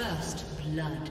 First blood.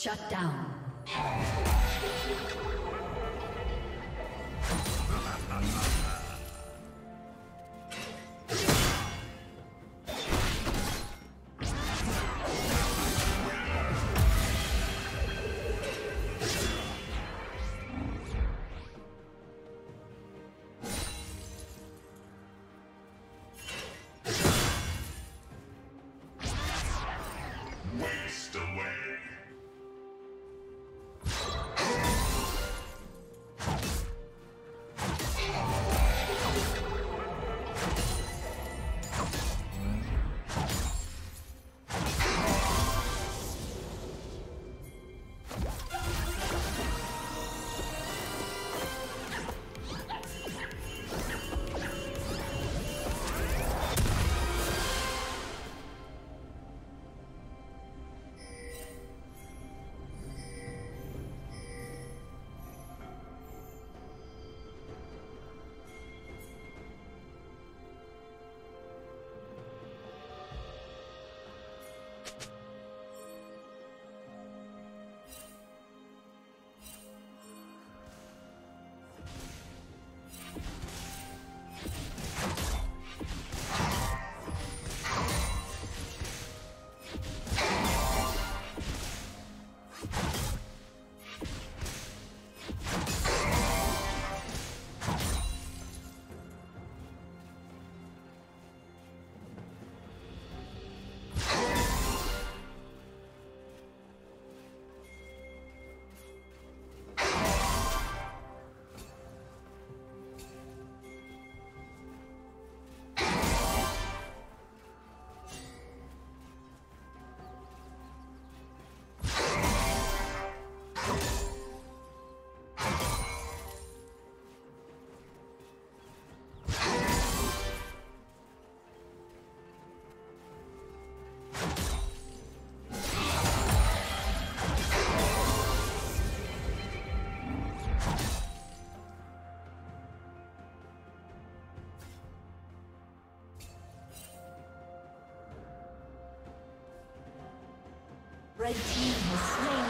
Shut down. Waste away. Red team has slain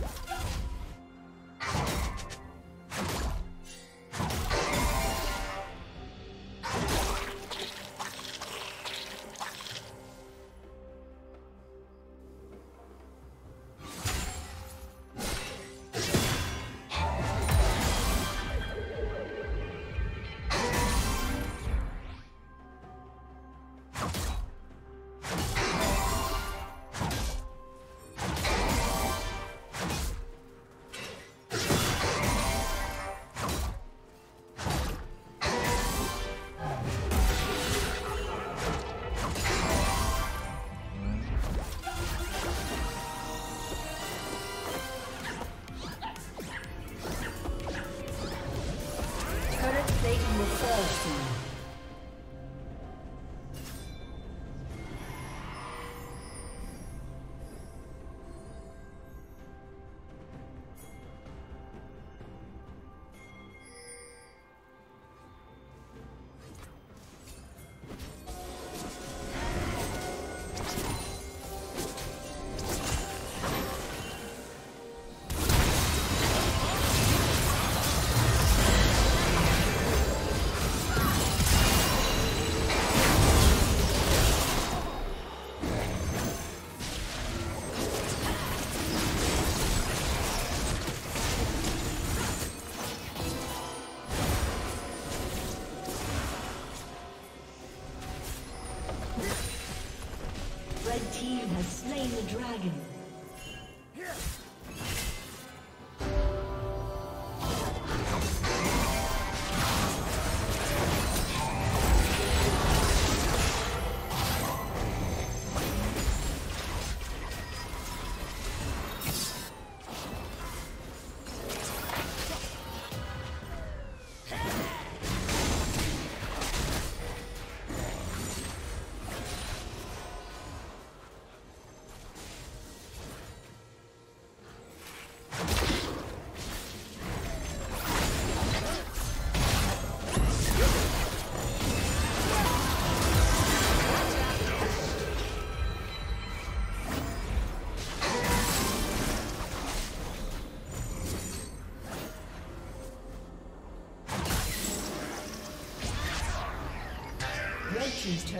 Yeah.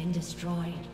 Been destroyed.